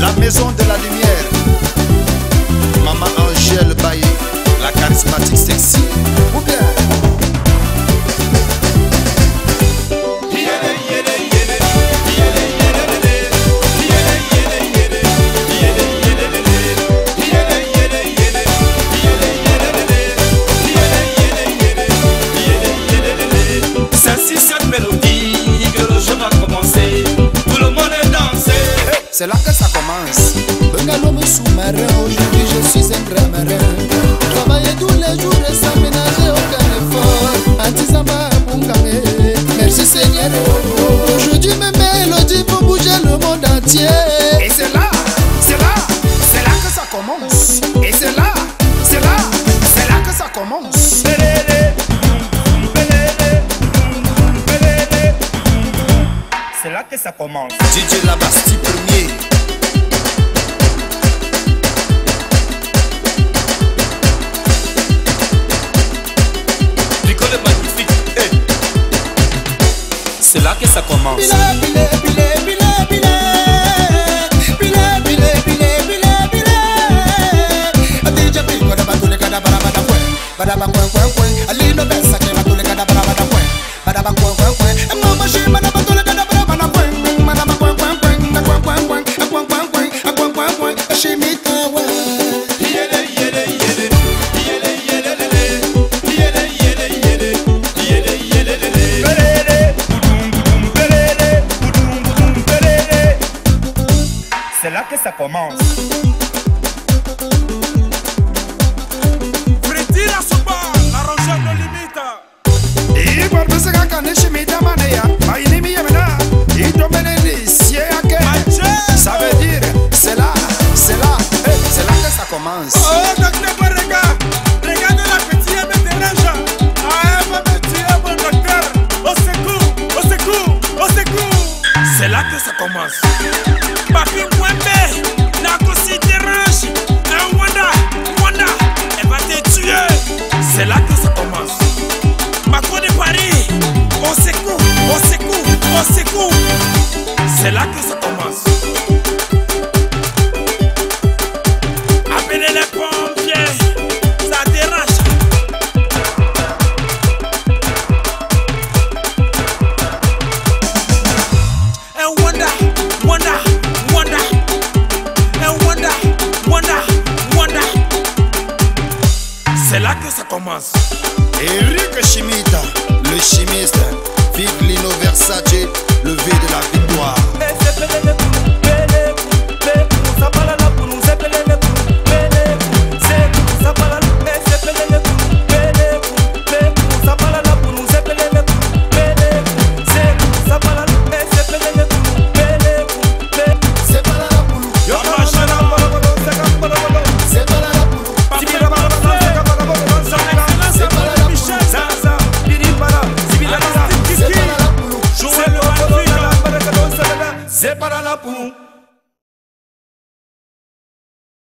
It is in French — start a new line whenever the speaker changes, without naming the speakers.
La maison de la lumière. Maman Angèle Baillé, la charismatique sexy.
C'est
là que ça commence.
L'homme sous-marin, aujourd'hui je suis un grand marin. Travailler tous les jours et sans ménager aucun effort. Antisama Bungame, merci Seigneur. Aujourd'hui mes mélodies vont bouger le monde entier.
Et c'est là, c'est là, c'est là que ça commence. Et c'est là, c'est là, c'est là que ça commence.
C'est là que ça commence.
DJ Labasti premier.
C'est là que ça commence.
Bile, que ça commence. Retira su bar, la rocha no limita. Y por pensar que acá nishi mi tamanea, ahí ni mi yemena, y tu benedicie a
que. Ça
veut dire, c'est là, c'est là, c'est là que ça commence.
Oh, no creo que rega, rega de la petite me dérange. Ah, ma petite, bon docteur, au secours, au secours, au secours. C'est là que ça commence. performance. Eric Chimita, le chimiste, vive Versace, le V de la victoire.
ela.